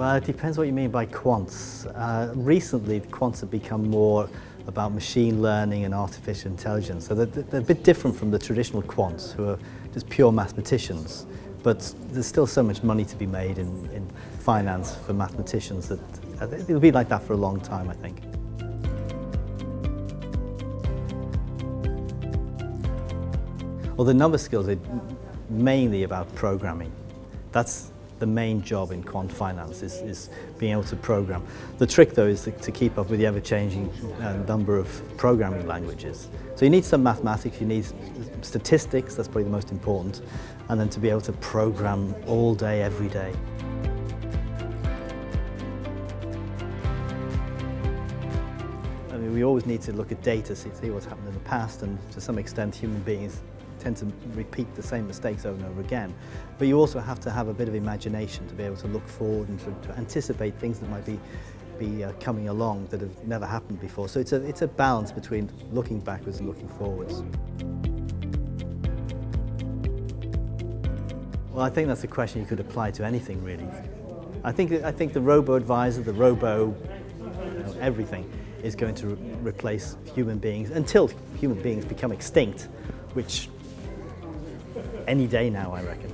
Well, it depends what you mean by quants. Uh, recently, quants have become more about machine learning and artificial intelligence. So they're, they're, a bit different from the traditional quants, who are just pure mathematicians. But there's still so much money to be made in, in finance for mathematicians that it'll be like that for a long time, I think. Well, the number skills are mainly about programming. That's the main job in quant finance is, is being able to program. The trick though is to, to keep up with the ever-changing uh, number of programming languages. So you need some mathematics, you need statistics, that's probably the most important, and then to be able to program all day, every day. I mean, we always need to look at data, see, see what's happened in the past, and to some extent human beings tend to repeat the same mistakes over and over again. But you also have to have a bit of imagination to be able to look forward and to, to anticipate things that might be be uh, coming along that have never happened before. So it's a, it's a balance between looking backwards and looking forwards. Well, I think that's a question you could apply to anything really. I think, I think the robo-advisor, the robo, you know, everything is going to re replace human beings until human beings become extinct, which any day now, I reckon.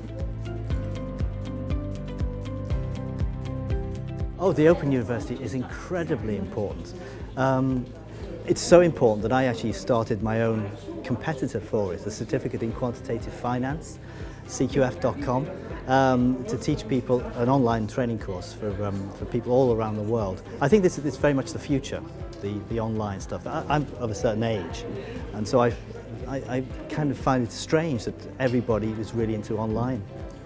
Oh, the Open University is incredibly important. Um, it's so important that I actually started my own competitor for it, the Certificate in Quantitative Finance, cqf.com, um, to teach people an online training course for, um, for people all around the world. I think this is very much the future, the, the online stuff. I, I'm of a certain age, and so I I, I kind of find it strange that everybody is really into online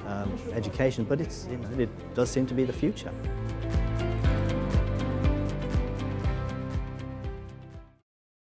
um, education, but it's, you it does seem to be the future.